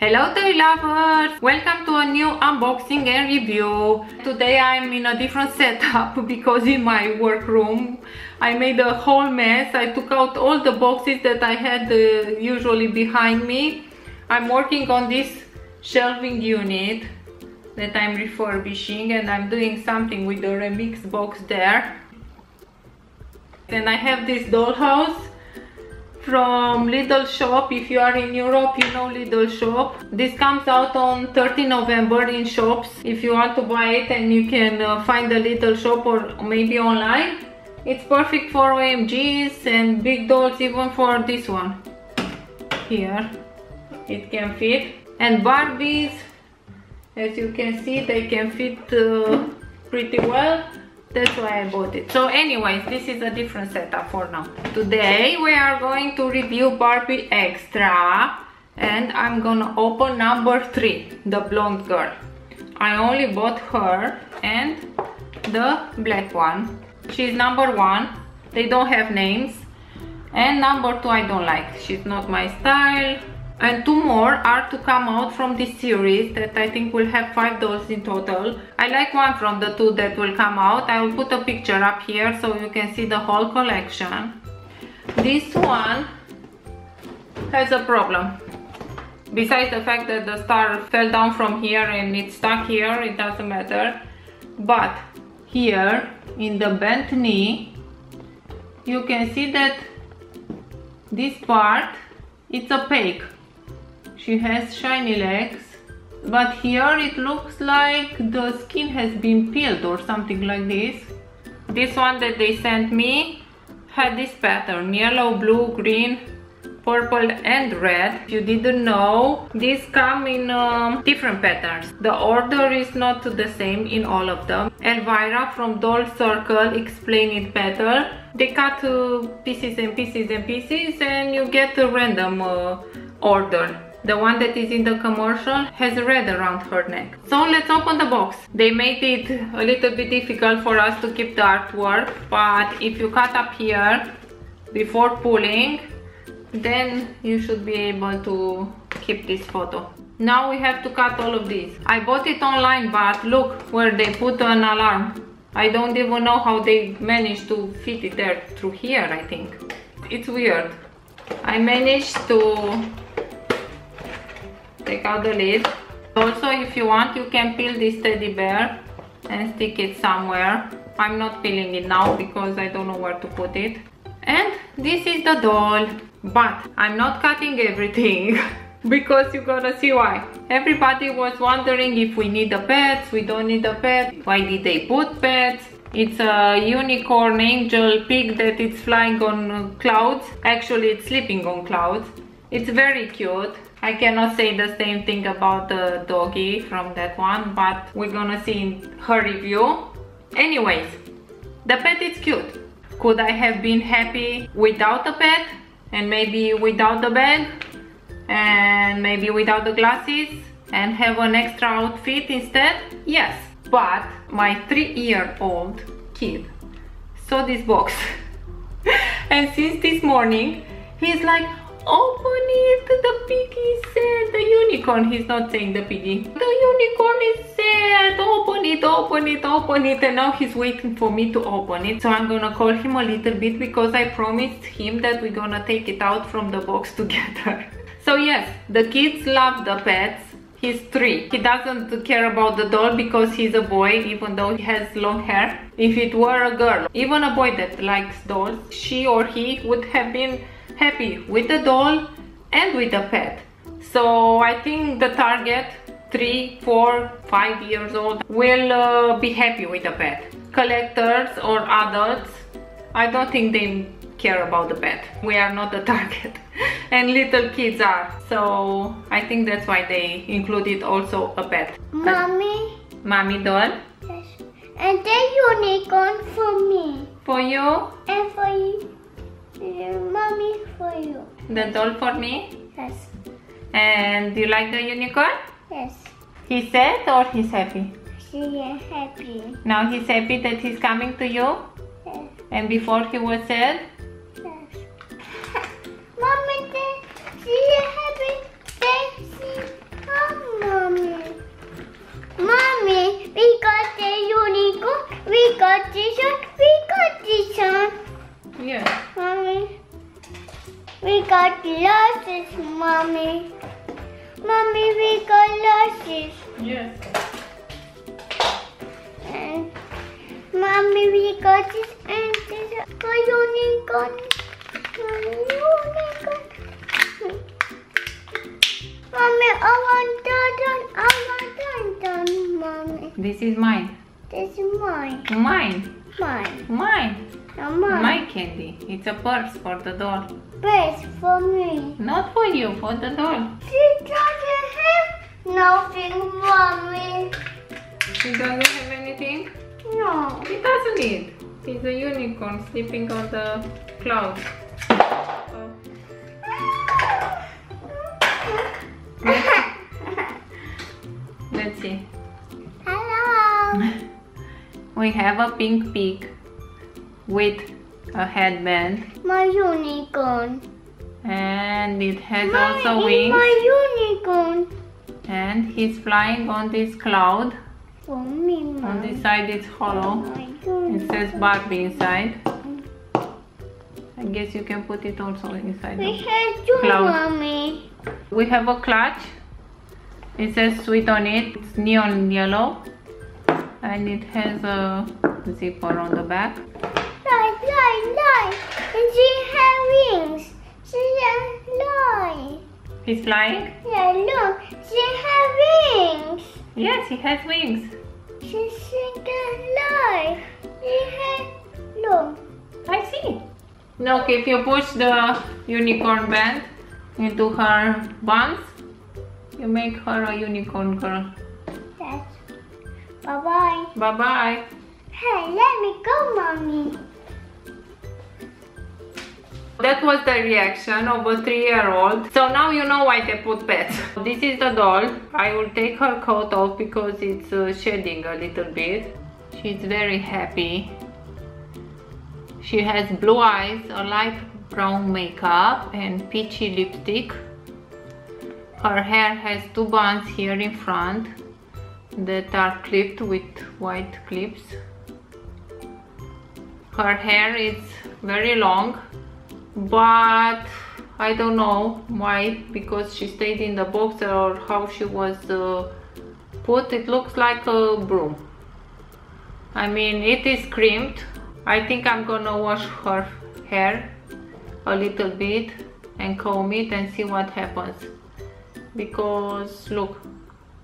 Hello toy lovers! Welcome to a new unboxing and review. Today I'm in a different setup because in my workroom I made a whole mess. I took out all the boxes that I had uh, usually behind me. I'm working on this shelving unit that I'm refurbishing and I'm doing something with the remix box there. And I have this dollhouse from Lidl shop. If you are in Europe you know Lidl shop. This comes out on 30 November in shops. If you want to buy it and you can uh, find the Lidl shop or maybe online it's perfect for OMGs and big dolls even for this one. Here it can fit. And Barbies as you can see they can fit uh, pretty well that's why I bought it. So anyways this is a different setup for now. Today we are going to review Barbie Extra and I'm gonna open number three the blonde girl. I only bought her and the black one. She's number one. They don't have names. And number two I don't like. She's not my style and two more are to come out from this series that I think will have five dolls in total. I like one from the two that will come out. I will put a picture up here so you can see the whole collection. This one has a problem. Besides the fact that the star fell down from here and it's stuck here, it doesn't matter. But here in the bent knee, you can see that this part, it's opaque she has shiny legs but here it looks like the skin has been peeled or something like this. This one that they sent me had this pattern yellow blue green purple and red. If you didn't know these come in um, different patterns. The order is not the same in all of them. Elvira from doll circle explain it better. They cut uh, pieces and pieces and pieces and you get a random uh, order the one that is in the commercial has red around her neck. So let's open the box. They made it a little bit difficult for us to keep the artwork, but if you cut up here before pulling, then you should be able to keep this photo. Now we have to cut all of these. I bought it online, but look where they put an alarm. I don't even know how they managed to fit it there through here, I think. It's weird. I managed to take out the lid. Also if you want you can peel this teddy bear and stick it somewhere. I'm not peeling it now because I don't know where to put it. And this is the doll. But I'm not cutting everything because you're gonna see why. Everybody was wondering if we need the pets we don't need the pet why did they put pets? It's a unicorn angel pig that it's flying on clouds. Actually it's sleeping on clouds. It's very cute I cannot say the same thing about the doggy from that one, but we're gonna see in her review. Anyways, the pet is cute. Could I have been happy without the pet? And maybe without the bag? And maybe without the glasses? And have an extra outfit instead? Yes, but my three-year-old kid saw this box. and since this morning, he's like, open it the piggy said. The unicorn he's not saying the piggy. The unicorn is sad. Open it open it open it and now he's waiting for me to open it. So i'm gonna call him a little bit because i promised him that we're gonna take it out from the box together. So yes the kids love the pets. He's three. He doesn't care about the doll because he's a boy, even though he has long hair. If it were a girl, even a boy that likes dolls, she or he would have been happy with the doll and with the pet. So I think the target, three, four, five years old, will uh, be happy with the pet. Collectors or adults, I don't think they care about the pet. We are not the target. and little kids are. So I think that's why they included also a pet. Mommy? Mommy doll? Yes. And the unicorn for me. For you? And for you. Mommy, for you. The doll for me? Yes. And do you like the unicorn? Yes. He's sad or he's happy? She is happy. Now he's happy that he's coming to you? Yes. And before he was sad? got losses, mommy. Mommy, we got losses. Yes. And mommy, we got this and this My unicorn. My Unicorn. Mommy, I want that one. I want that one, mommy. This is mine. This is mine. Mine. Mine. Mine. No, mine. My candy. It's a purse for the doll. Best for me. Not for you, for the doll. She doesn't have nothing, mommy. She doesn't have anything? No. He doesn't need. He's a unicorn sleeping on the clouds. We have a pink pig with a headband My unicorn. and it has Mommy, also wings my unicorn. and he's flying on this cloud. Me, On this side it's hollow. Oh it says Barbie inside. I guess you can put it also inside. We have two, Cloud. mommy. We have a clutch. It says sweet on it. It's neon yellow. And it has a zipper on the back. Light, light, light. And she has wings. She has light. He's flying? Yeah, look. She has wings. Yes, he has wings. She has light. She has, look. I see. Look, if you push the unicorn band into her buns, you make her a unicorn girl. Bye-bye. Bye-bye. Hey, let me go, mommy. That was the reaction of a three-year-old. So now you know why they put pets. This is the doll. I will take her coat off because it's uh, shedding a little bit. She's very happy. She has blue eyes, a light brown makeup and peachy lipstick. Her hair has two buns here in front that are clipped with white clips. Her hair is very long but I don't know why because she stayed in the boxer or how she was uh, put. It looks like a broom. I mean it is crimped I think I'm gonna wash her hair a little bit and comb it and see what happens. Because look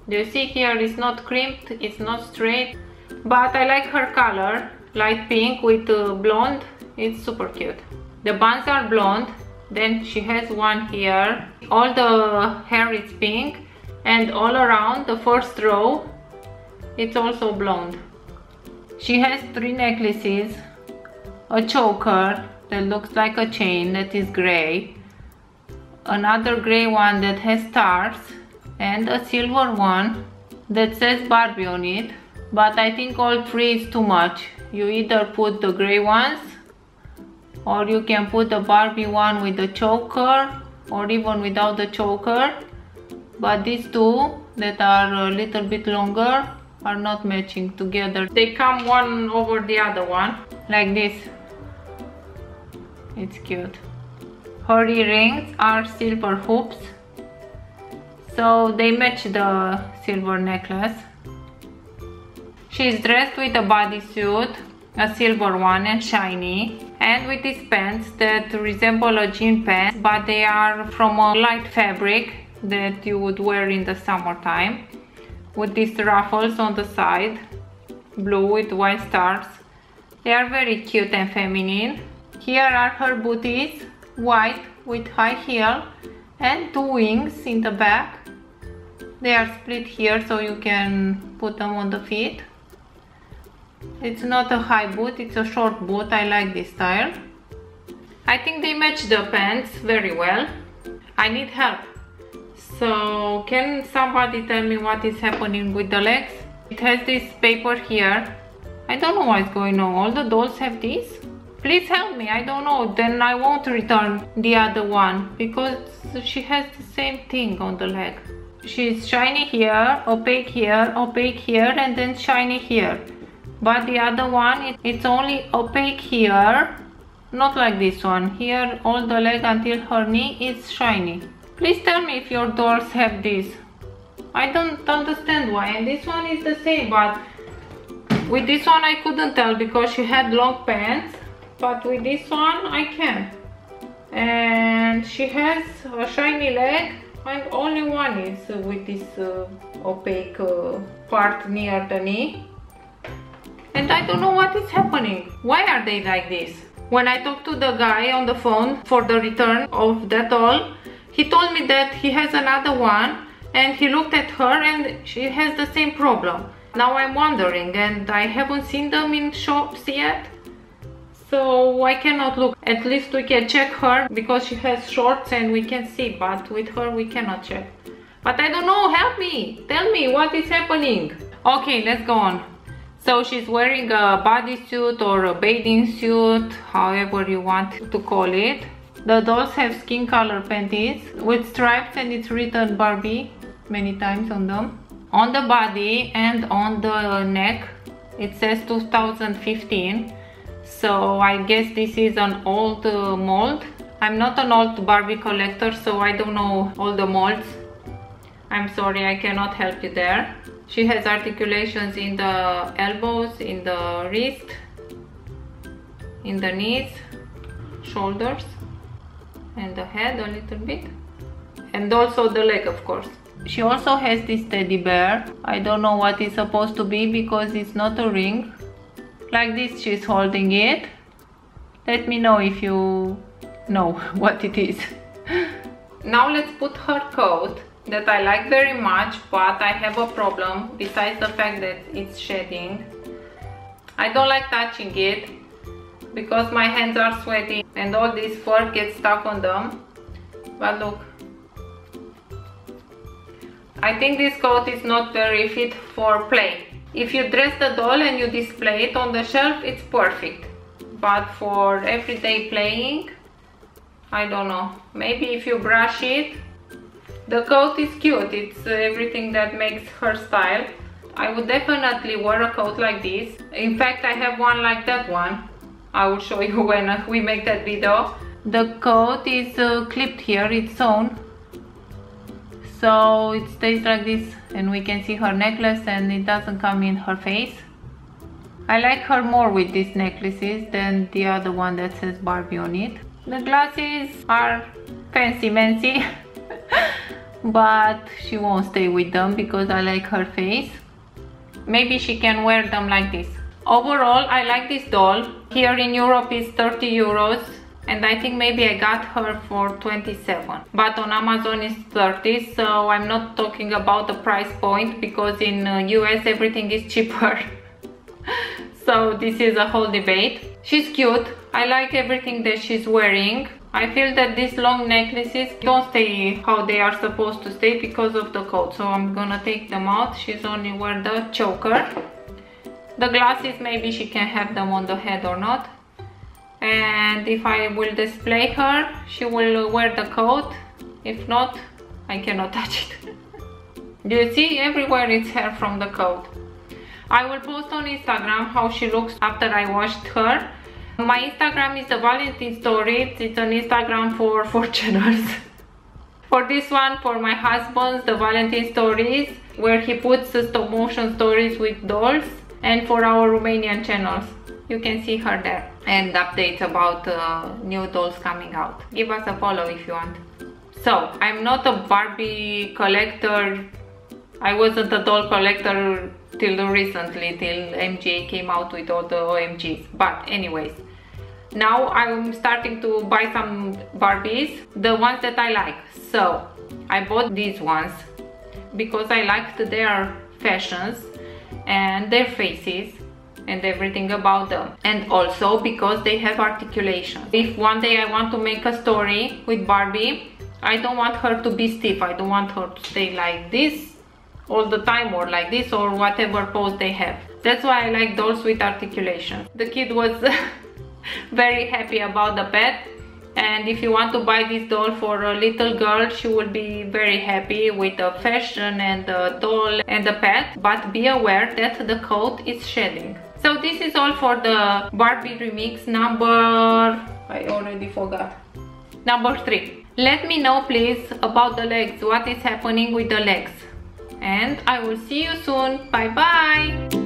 do you see here it's not crimped it's not straight but I like her color light pink with uh, blonde. It's super cute. The buns are blonde then she has one here. All the hair is pink and all around the first row it's also blonde. She has three necklaces a choker that looks like a chain that is gray another gray one that has stars and a silver one that says Barbie on it. But I think all three is too much. You either put the gray ones or you can put the Barbie one with the choker or even without the choker. But these two that are a little bit longer are not matching together. They come one over the other one like this. It's cute. Her earrings are silver hoops so they match the silver necklace. She's dressed with a bodysuit a silver one and shiny and with these pants that resemble a jean pants but they are from a light fabric that you would wear in the summertime with these ruffles on the side blue with white stars. They are very cute and feminine. Here are her booties white with high heel and two wings in the back they are split here so you can put them on the feet it's not a high boot, it's a short boot. I like this style. I think they match the pants very well. I need help. So can somebody tell me what is happening with the legs? It has this paper here. I don't know what's going on. All the dolls have this? Please help me. I don't know. Then I won't return the other one because she has the same thing on the leg. She's shiny here, opaque here, opaque here, and then shiny here but the other one it, it's only opaque here not like this one here all the leg until her knee is shiny please tell me if your dolls have this I don't understand why. And this one is the same, but with this one I couldn't tell because she had long pants. But with this one I can. And she has a shiny leg and only one is with this uh, opaque uh, part near the knee. And I don't know what is happening. Why are they like this? When I talked to the guy on the phone for the return of that doll, he told me that he has another one and he looked at her and she has the same problem. Now I'm wondering and I haven't seen them in shops yet. So I cannot look. At least we can check her because she has shorts and we can see but with her we cannot check. But I don't know, help me. Tell me what is happening. Okay, let's go on. So she's wearing a bodysuit or a bathing suit, however you want to call it. The dolls have skin color panties with stripes and it's written Barbie many times on them. On the body and on the neck it says 2015 so I guess this is an old uh, mold. I'm not an old Barbie collector so I don't know all the molds. I'm sorry I cannot help you there. She has articulations in the elbows, in the wrist, in the knees, shoulders and the head a little bit and also the leg of course she also has this teddy bear i don't know what it's supposed to be because it's not a ring like this she's holding it. Let me know if you know what it is. Now let's put her coat that I like very much but I have a problem besides the fact that it's shedding. I don't like touching it because my hands are sweaty and all this fur gets stuck on them. But look I think this coat is not very fit for play if you dress the doll and you display it on the shelf it's perfect. But for everyday playing I don't know. Maybe if you brush it the coat is cute. It's everything that makes her style. I would definitely wear a coat like this. In fact I have one like that one. I will show you when we make that video. The coat is uh, clipped here, it's sewn. So it stays like this and we can see her necklace and it doesn't come in her face. I like her more with these necklaces than the other one that says Barbie on it. The glasses are fancy mancy but she won't stay with them because I like her face. Maybe she can wear them like this. Overall, I like this doll. Here in Europe it's 30 euros and I think maybe I got her for 27 but on Amazon it's 30 so I'm not talking about the price point because in US uh, everything is cheaper. So this is a whole debate. She's cute. I like everything that she's wearing. I feel that these long necklaces don't stay how they are supposed to stay because of the coat. So I'm gonna take them out. She's only wear the choker. The glasses maybe she can have them on the head or not and if I will display her she will wear the coat. If not I cannot touch it. You see everywhere it's hair from the coat. I will post on Instagram how she looks after I washed her. My Instagram is the Valentin Stories it's an Instagram for four channels for this one for my husband's the Valentin Stories where he puts the stop motion stories with dolls and for our Romanian channels you can see her there. And updates about uh, new dolls coming out. Give us a follow if you want. So i'm not a barbie collector. I wasn't a doll collector till recently till mga came out with all the omgs but anyways now i'm starting to buy some barbies the ones that i like. So i bought these ones because i liked their fashions and their faces and everything about them. And also because they have articulation if one day i want to make a story with barbie i don't want her to be stiff. I don't want her to stay like this all the time or like this or whatever pose they have. That's why i like dolls with articulation. The kid was very happy about the pet. And if you want to buy this doll for a little girl she will be very happy with the fashion and the doll and the pet. But be aware that the coat is shedding so this is all for the Barbie remix. Number I already forgot. Number three. Let me know please about the legs. What is happening with the legs? And I will see you soon. Bye bye!